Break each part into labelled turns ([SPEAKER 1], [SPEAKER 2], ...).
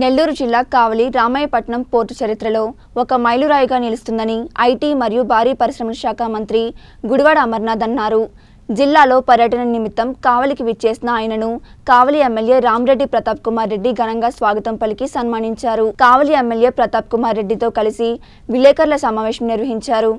[SPEAKER 1] నెల్లూరు జిల్లా కావలి రామాయపట్నం పోర్టు చరిత్రలో ఒక మైలురాయిగా నిలుస్తుందని ఐటీ మరియు భారీ పరిశ్రమల శాఖ మంత్రి గుడివాడ అమర్నాథ్ అన్నారు. జిల్లాలో పర్యటన నిమిత్తం కావలికి విచ్చేసిన ఆయనను కావలి ఎమ్మెల్యే రామరెడ్డి ప్రతాప్ కుమార్ రెడ్డి ఘనంగా స్వాగతం పలికి సన్మానించారు. కావలి ఎమ్మెల్యే ప్రతాప్ కుమార్ రెడ్డితో కలిసి విలేకరుల సమావేశం నిర్వహించారు.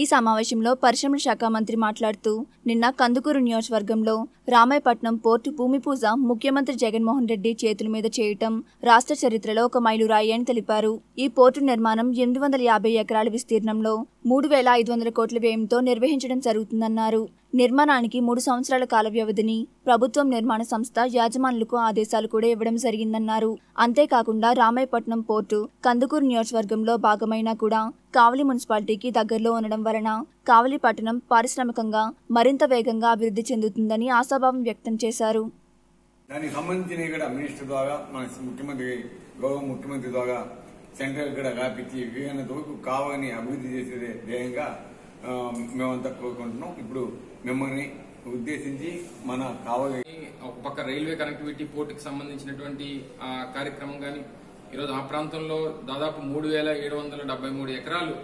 [SPEAKER 1] ఈ సమావేశంలో పరిశ్రమల శాఖ మంత్రి మాట్లాడుతూ నిన్న కందుకూరు నియోజకవర్గంలో రామాయపట్నం పోర్టు భూమి పూజ ముఖ్యమంత్రి జగన్మోహన్ రెడ్డి చేతుల మీద చేయటం రాష్ట్ర చరిత్రలో ఒక మైలురాయి అని తెలిపారు. ఈ పోర్టు నిర్మాణం ఎనిమిది వందల యాభై ఎకరాల విస్తీర్ణంలో మూడు వేల ఐదు వందల కోట్ల వ్యయంతో నిర్వహించడం జరుగుతుందన్నారు. నిర్మాణానికి మూడు సంవత్సరాల కాల వ్యవధిని ప్రభుత్వం నిర్మాణ సంస్థ యాజమానులకు ఆదేశాలు కూడా ఇవ్వడం జరిగిందన్నారు. అంతేకాకుండా రామాయపట్నం పోర్టు కందుకూరు నియోజకవర్గంలో భాగమైనా కూడా కావలి మున్సిపాలిటీకి దగ్గరలో ఉండడం వలన కావలి పట్టణం పారిశ్రామికంగా మరింత వేగంగా అభివృద్ధి చెందుతుందని ఆశాభావం వ్యక్తం చేశారు.
[SPEAKER 2] దానికి సంబంధించిన ఇక్కడ మినిస్టర్ ద్వారా మన ముఖ్యమంత్రి గౌరవ ముఖ్యమంత్రి ద్వారా సెంట్రల్ ఇక్కడ రాపించి వీలైనంత వరకు కావాలని అభివృద్ధి చేసే ధ్యేయంగా మేమంతా కోరుకుంటున్నాం. ఇప్పుడు మిమ్మల్ని ఉద్దేశించి మన కావాలి
[SPEAKER 3] ఒక పక్క రైల్వే కనెక్టివిటీ పోర్టుకి సంబంధించినటువంటి కార్యక్రమం కానీ ఈరోజు ఆ ప్రాంతంలో దాదాపు మూడు వేల ఏడు వందల డెబ్బై మూడు ఎకరాలు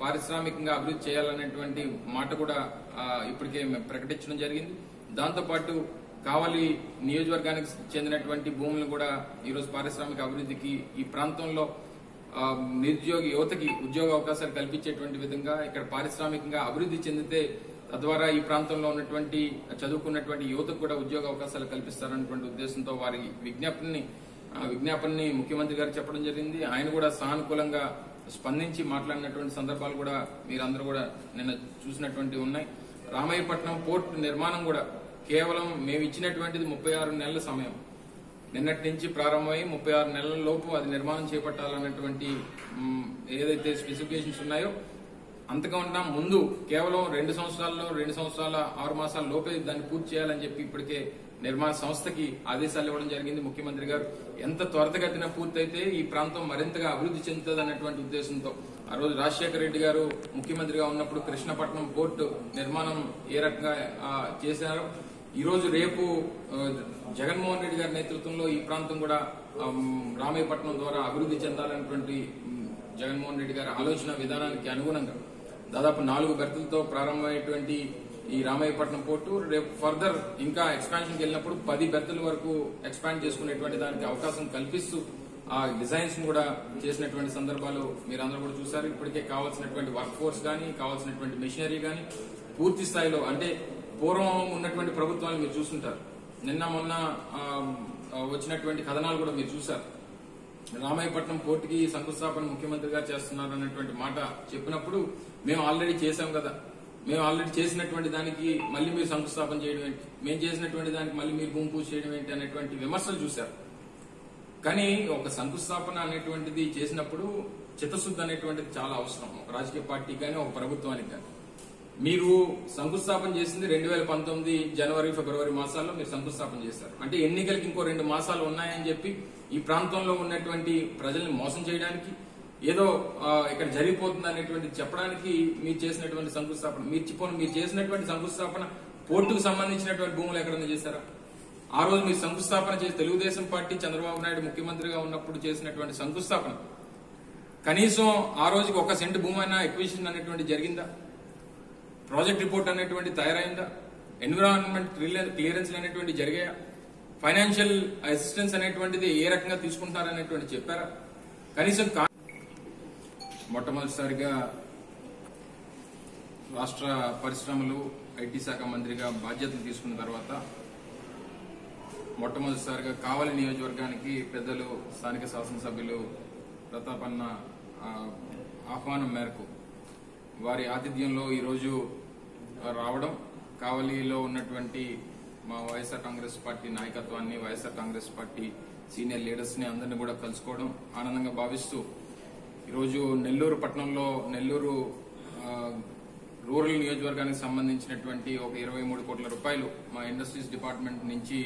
[SPEAKER 3] పారిశ్రామికంగా అభివృద్ధి చేయాలనేటువంటి మాట కూడా ఇప్పటికే ప్రకటించడం జరిగింది. దాంతోపాటు కావలి నియోజకవర్గానికి చెందినటువంటి భూములను కూడా ఈరోజు పారిశ్రామిక అభివృద్ధికి ఈ ప్రాంతంలో నిరుద్యోగ యువతకి ఉద్యోగ అవకాశాలు కల్పించేటువంటి విధంగా ఇక్కడ పారిశ్రామికంగా అభివృద్ధి చెందితే తద్వారా ఈ ప్రాంతంలో ఉన్నటువంటి చదువుకున్నటువంటి యువతకు కూడా ఉద్యోగ అవకాశాలు కల్పిస్తారన్నటువంటి ఉద్దేశంతో వారి విజ్ఞప్తిని ఆ, విజ్ఞాపనని ముఖ్యమంత్రి గారు చెప్పడం జరిగింది. ఆయన కూడా సానుకూలంగా స్పందించి మాట్లాడినటువంటి సందర్భాలు కూడా మీరందరూ కూడా నిన్న చూసినటువంటి ఉన్నాయి. రామాయపట్నం పోర్ట్ నిర్మాణం కూడా కేవలం మేము ఇచ్చినటువంటిది ముప్పై ఆరు నెలల సమయం. నిన్నటి నుంచి ప్రారంభమై ముప్పై ఆరు నెలల లోపు అది నిర్మాణం చేపట్టాలన్నటువంటి ఏదైతే స్పెసిఫికేషన్స్ ఉన్నాయో అంతకన్నా ముందు కేవలం రెండు సంవత్సరాల్లో రెండు సంవత్సరాల ఆరు మాసాల లోపే దాన్ని పూర్తి చేయాలని చెప్పి ఇప్పటికే నిర్మాణ సంస్థకి ఆదేశాలు ఇవ్వడం జరిగింది ముఖ్యమంత్రి గారు. ఎంత త్వరతగతిన పూర్తయితే ఈ ప్రాంతం మరింతగా అభివృద్ధి చెందుతుంది అన్నటువంటి ఉద్దేశంతో. ఆ రోజు రాజశేఖర రెడ్డి గారు ముఖ్యమంత్రిగా ఉన్నప్పుడు కృష్ణపట్నం పోర్టు నిర్మాణం ఏ రకంగా చేశారు ఈ రోజు రేపు జగన్మోహన్ రెడ్డి గారి నేతృత్వంలో ఈ ప్రాంతం కూడా రామయ్యపట్నం ద్వారా అభివృద్ధి చెందాలన్నటువంటి జగన్మోహన్ రెడ్డి గారి ఆలోచన విధానానికి అనుగుణంగా. దాదాపు నాలుగు బెర్తులతో ప్రారంభమైనటువంటి ఈ రామయ్యపట్నం పోర్టు రేపు ఫర్దర్ ఇంకా ఎక్స్పాన్షన్కి వెళ్ళినప్పుడు పది బెర్తుల వరకు ఎక్స్పాండ్ చేసుకునేటువంటి దానికి అవకాశం కల్పిస్తూ ఆ డిజైన్స్ కూడా చేసినటువంటి సందర్భాలు మీరందరూ కూడా చూసారు ఇప్పటికే కావాల్సినటువంటి వర్క్ ఫోర్స్ కానీ కావాల్సినటువంటి మెషినరీ కానీ పూర్తి స్థాయిలో అంటే పూర్వం ఉన్నటువంటి ప్రభుత్వాలు మీరు చూస్తుంటారు. నిన్న మొన్న వచ్చినటువంటి కథనాలు కూడా మీరు చూసారు రామాయపట్నం పోర్టుకి శంకుస్థాపన ముఖ్యమంత్రి గారు చేస్తున్నారు అన్నటువంటి మాట చెప్పినప్పుడు మేము ఆల్రెడీ చేశాం కదా. మేము ఆల్రెడీ చేసినటువంటి దానికి మళ్ళీ మీరు శంకుస్థాపన చేయడం ఏంటి? మేము చేసినటువంటి దానికి మళ్ళీ మీరు భూమి పూజ చేయడం ఏంటి అనేటువంటి విమర్శలు చూశారు. కానీ ఒక శంకుస్థాపన అనేటువంటిది చేసినప్పుడు చిత్తశుద్ధి అనేటువంటిది చాలా అవసరం. ఒక రాజకీయ పార్టీ కానీ ఒక ప్రభుత్వానికి కానీ మీరు శంకుస్థాపన చేసింది రెండు వేల పంతొమ్మిది జనవరి ఫిబ్రవరి మాసాల్లో మీరు శంకుస్థాపన చేశారు. అంటే ఎన్నికలకి ఇంకో రెండు మాసాలు ఉన్నాయని చెప్పి ఈ ప్రాంతంలో ఉన్నటువంటి ప్రజల్ని మోసం చేయడానికి ఏదో ఇక్కడ జరిగిపోతుంది అనేటువంటి చెప్పడానికి మీరు చేసినటువంటి శంకుస్థాపన మీరు చెప్పండి మీరు చేసినటువంటి శంకుస్థాపన పోర్టుకు సంబంధించినటువంటి భూములు ఎక్కడన్నా చేశారా? ఆ రోజు మీరు శంకుస్థాపన చేసి తెలుగుదేశం పార్టీ చంద్రబాబు నాయుడు ముఖ్యమంత్రిగా ఉన్నప్పుడు చేసినటువంటి శంకుస్థాపన కనీసం ఆ రోజుకి ఒక సెంటు భూమైనా ఎక్విషన్ అనేటువంటి జరిగిందా? ప్రాజెక్ట్ రిపోర్ట్ అనేటువంటి తయారైందా? ఎన్విరాన్మెంట్ క్లియరెన్స్ అనేటువంటి జరిగాయా? ఫైనాన్షియల్ అసిస్టెన్స్ అనేటువంటిది ఏ రకంగా తీసుకుంటారనేటువంటి చెప్పారా? కనీసం కా- మొట్టమొదటిసారిగా రాష్ట్ర పరిశ్రమలు ఐటీ శాఖ మంత్రిగా బాధ్యతలు తీసుకున్న తర్వాత మొట్టమొదటిసారిగా కావలి నియోజకవర్గానికి పెద్దలు స్థానిక శాసనసభ్యులు ప్రతాపన్న ఆహ్వానం మేరకు వారి ఆతిథ్యంలో ఈరోజు రావడం కావలిలో ఉన్నటువంటి మా వైఎస్ఆర్ కాంగ్రెస్ పార్టీ నాయకత్వాన్ని వైఎస్ఆర్ కాంగ్రెస్ పార్టీ సీనియర్ లీడర్స్ని అందరినీ కూడా కలుసుకోవడం ఆనందంగా భావిస్తూ ఈరోజు నెల్లూరు పట్టణంలో నెల్లూరు రూరల్ నియోజకవర్గానికి సంబంధించినటువంటి ఒక ఇరవై మూడు కోట్ల రూపాయలు మా ఇండస్ట్రీస్ డిపార్ట్మెంట్ నుంచి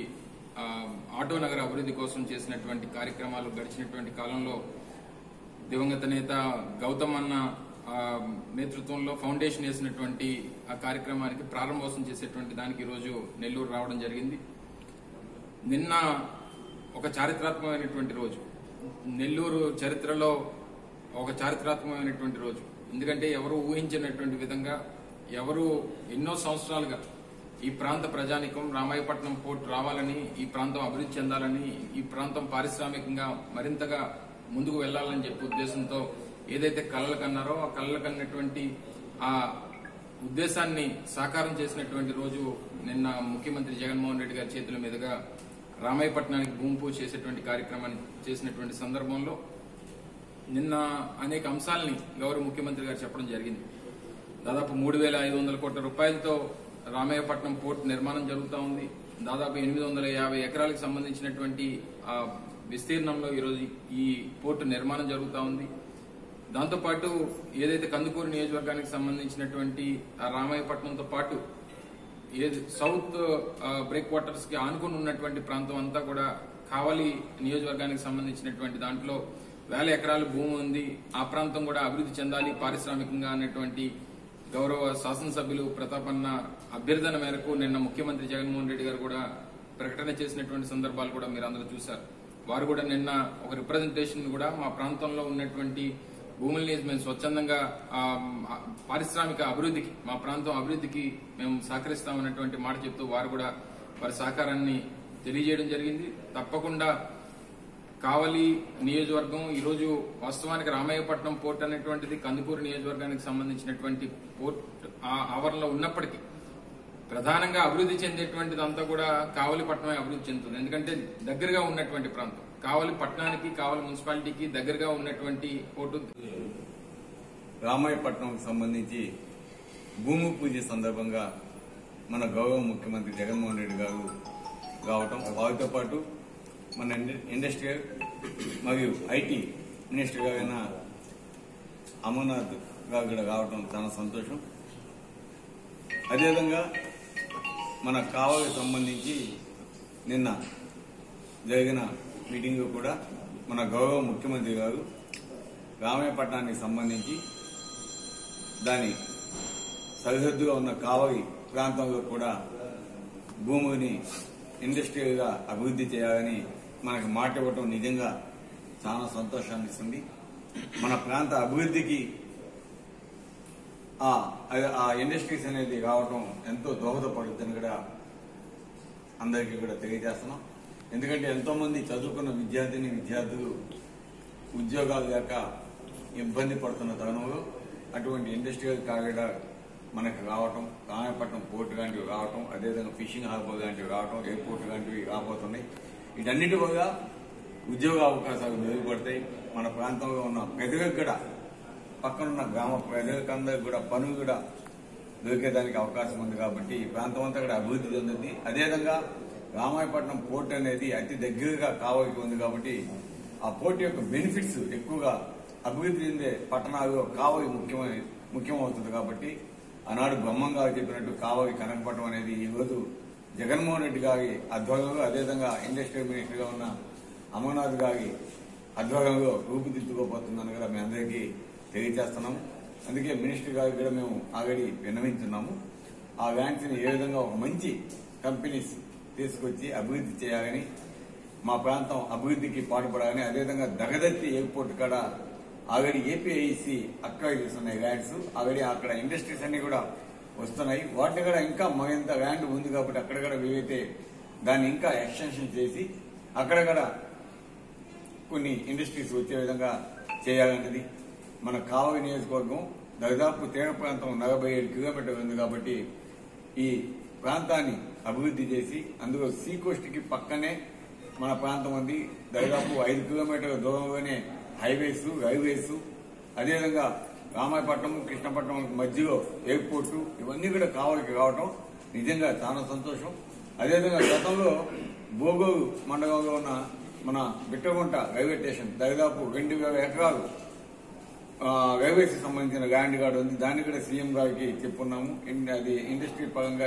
[SPEAKER 3] ఆటో నగర అభివృద్ధి కోసం చేసినటువంటి కార్యక్రమాలు గడిచినటువంటి కాలంలో దివంగత నేత గౌతమ్ అన్న నేతృత్వంలో ఫౌండేషన్ వేసినటువంటి ఆ కార్యక్రమానికి ప్రారంభోత్సవం చేసేటువంటి దానికి ఈరోజు నెల్లూరు రావడం జరిగింది. నిన్న ఒక చారిత్రాత్మకమైనటువంటి రోజు. నెల్లూరు చరిత్రలో ఒక చారిత్రాత్మకమైనటువంటి రోజు. ఎందుకంటే ఎవరు ఊహించినటువంటి విధంగా ఎవరు ఎన్నో సంవత్సరాలుగా ఈ ప్రాంత ప్రజానికం రామాయపట్నం పోర్టు రావాలని ఈ ప్రాంతం అభివృద్ధి చెందాలని ఈ ప్రాంతం పారిశ్రామికంగా మరింతగా ముందుకు వెళ్ళాలని చెప్పే ఉద్దేశంతో ఏదైతే కలలు కన్నారో ఆ కలలు కన్నటువంటి ఆ ఉద్దేశాన్ని సాకారం చేసినటువంటి రోజు నిన్న ముఖ్యమంత్రి జగన్మోహన్ రెడ్డి గారి చేతుల మీదుగా రామాయపట్నానికి భూమి పూజ చేసేటువంటి కార్యక్రమాన్ని చేసినటువంటి సందర్భంలో నిన్న అనేక అంశాలని గౌరవ ముఖ్యమంత్రి గారు చెప్పడం జరిగింది. దాదాపు మూడు వేల ఐదు వందల కోట్ల రూపాయలతో రామాయపట్నం పోర్ట్ నిర్మాణం జరుగుతూ ఉంది. దాదాపు ఎనిమిది వందల యాభై ఎకరాలకు సంబంధించినటువంటి ఆ విస్తీర్ణంలో ఈరోజు ఈ పోర్టు నిర్మాణం జరుగుతూ ఉంది. దాంతోపాటు ఏదైతే కందుకూరు నియోజకవర్గానికి సంబంధించినటువంటి రామాయపట్నంతో పాటు ఏది సౌత్ బ్రేక్ వాటర్స్కి ఆనుకుని ఉన్నటువంటి ప్రాంతం అంతా కూడా కావలి నియోజకవర్గానికి సంబంధించినటువంటి దాంట్లో వేల ఎకరాల భూమి ఉంది. ఆ ప్రాంతం కూడా అభివృద్ధి చెందాలి పారిశ్రామికంగా అనేటువంటి గౌరవ శాసనసభ్యులు ప్రతాపన్న అభ్యర్థన మేరకు నిన్న ముఖ్యమంత్రి జగన్మోహన్ రెడ్డి గారు కూడా ప్రకటన చేసినటువంటి సందర్భాలు కూడా మీరు అందరూ చూశారు. వారు కూడా నిన్న ఒక రిప్రజెంటేషన్ కూడా మా ప్రాంతంలో ఉన్నటువంటి భూముల్ని మేము స్వచ్ఛందంగా పారిశ్రామిక అభివృద్ధికి మా ప్రాంతం అభివృద్ధికి మేము సహకరిస్తామన్నటువంటి మాట చెప్తూ వారు కూడా వారి సహకారాన్ని తెలియజేయడం జరిగింది. తప్పకుండా కావలి నియోజకవర్గం ఈరోజు వాస్తవానికి రామయ్యపట్నం పోర్ట్ అనేటువంటిది కందుకూరు నియోజకవర్గానికి సంబంధించినటువంటి పోర్ట్ ఆ ఆవరణలో ఉన్నప్పటికీ ప్రధానంగా అభివృద్ధి చెందేటువంటిది అంతా కూడా కావలిపట్నమే అభివృద్ధి చెందుతుంది. ఎందుకంటే దగ్గరగా ఉన్నటువంటి ప్రాంతం. కావలి పట్టణానికి కావలి మున్సిపాలిటీకి దగ్గరగా ఉన్నటువంటి పోర్టు
[SPEAKER 2] రామాయపట్నంకు సంబంధించి భూమి పూజ సందర్భంగా మన గౌరవ ముఖ్యమంత్రి జగన్మోహన్ రెడ్డి గారు రావటం వారితో పాటు మన ఇండ- ఇండస్ట్రియల్ మరియు ఐటీ మినిస్టర్ గారైన అమర్నాథ్ గారు కూడా రావటం చాలా సంతోషం. అదేవిధంగా మన కావలికి సంబంధించి నిన్న జరిగిన మీటింగ్ కూడా మన గౌరవ ముఖ్యమంత్రి గారు రామాయపట్నానికి సంబంధించి దాని సరిహద్దుగా ఉన్న కావలి ప్రాంతంలో కూడా భూమిని ఇండస్ట్రియల్గా అభివృద్ధి చేయాలని మనకు మాట ఇవ్వటం నిజంగా చాలా సంతోషాన్ని ఇస్తుంది మన ప్రాంత అభివృద్ధికి ఆ ఆ ఇండస్ట్రీస్ అనేది రావటం ఎంతో దోహదపడుతుందని కూడా అందరికీ కూడా తెలియజేస్తున్నాం. ఎందుకంటే ఎంతో మంది చదువుకున్న విద్యార్థిని విద్యార్థులు ఉద్యోగాలు లేక ఇబ్బంది పడుతున్న తరుణంలో అటువంటి ఇండస్ట్రియల్ కారిడార్ మనకు రావటం రామాయపట్నం పోర్టు లాంటివి రావటం అదేవిధంగా ఫిషింగ్ హార్బర్ లాంటివి రావటం ఎయిర్పోర్ట్ లాంటివి రాబోతున్నాయి. వీటన్నిటి వల్ల ఉద్యోగ అవకాశాలు మెరుగుపడతాయి. మన ప్రాంతంలో ఉన్న ప్రజలకు కూడా పక్కనున్న గ్రామ ప్రజలకందరికి కూడా పనులు కూడా దొరికేదానికి అవకాశం ఉంది కాబట్టి ఈ ప్రాంతం అంతా కూడా అభివృద్ధి చెందుతుంది. అదేవిధంగా రామాయపట్నం పోర్ట్ అనేది అతి దగ్గరగా కావలికి ఉంది కాబట్టి ఆ పోర్ట్ యొక్క బెనిఫిట్స్ ఎక్కువగా అభివృద్ధి చెందే పట్టణాల్లో కావలి ముఖ్యమైన ముఖ్యమవుతుంది కాబట్టి ఆనాడు బ్రహ్మం గారు చెప్పినట్టు కావలి కనకపట్టం అనేది ఈ రోజు జగన్మోహన్ రెడ్డి గారి ఆధ్వర్యంలో అదేవిధంగా ఇండస్ట్రియల్ మినిస్టర్గా ఉన్న అమర్నాథ్ గారి ఆధ్వర్యంలో రూపుదిద్దుకోబోతుందని కూడా మేము అందరికీ తెలియజేస్తున్నాము అందుకే మినిస్టర్ గారికి కూడా మేము ఆల్రెడీ విన్నవించున్నాము. ఆ వ్యాక్సిన్ ఏ విధంగా ఒక మంచి కంపెనీస్ తీసుకొచ్చి అభివృద్ధి చేయాలని మా ప్రాంతం అభివృద్ధికి పాటుపడాలని అదేవిధంగా దగదత్తి ఎయిర్పోర్ట్ కాడ ఆల్రెడీ ఏపీఐసి అక్వైర్ చేస్తున్నాయి ల్యాండ్స్ ఆల్రెడీ అక్కడ ఇండస్ట్రీస్ అన్ని కూడా వస్తున్నాయి. వాటిని కూడా ఇంకా మరింత ల్యాండ్ ఉంది కాబట్టి అక్కడ కూడా వీలైతే దాన్ని ఇంకా ఎక్స్టెన్షన్ చేసి అక్కడ కూడా కొన్ని ఇండస్ట్రీస్ వచ్చే విధంగా చేయాలన్నది మన కావలి నియోజకవర్గం. దాదాపు తీర ప్రాంతం నలభై ఏడు కిలోమీటర్లు ఉంది కాబట్టి ఈ ప్రాంతాన్ని అభివృద్ధి చేసి అందులో సీ కోస్ట్కి పక్కనే మన ప్రాంతం ఉంది. దాదాపు ఐదు కిలోమీటర్ల దూరంలోనే హైవేస్ రైల్వేస్. అదేవిధంగా రామాయపట్నం కృష్ణపట్నం మధ్యలో ఎయిర్పోర్టు ఇవన్నీ కూడా కావలికి రావటం నిజంగా చాలా సంతోషం. అదేవిధంగా గతంలో భోగోలు మండలంలో ఉన్న మన బిట్టగుంట రైల్వే స్టేషన్ దాదాపు రెండు వేల ఎకరాలు రైల్వేస్కి రైల్వేస్ సంబంధించిన ల్యాండ్ గార్డ్ ఉంది. దాన్ని కూడా సీఎం గారికి చెప్పున్నాము. అది ఇండస్ట్రీ పరంగా